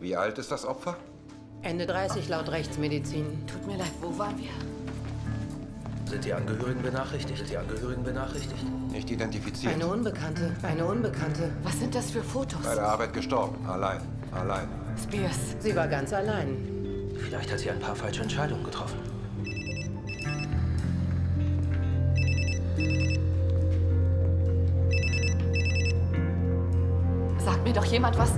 Wie alt ist das Opfer? Ende 30 laut Rechtsmedizin. Tut mir leid, wo waren wir? Sind die Angehörigen benachrichtigt? Sind die Angehörigen benachrichtigt? Nicht identifiziert. Eine Unbekannte. Eine Unbekannte. Was sind das für Fotos? Bei der Arbeit gestorben. Allein. Allein. Spears. Sie war ganz allein. Vielleicht hat sie ein paar falsche Entscheidungen getroffen. Sagt mir doch jemand was.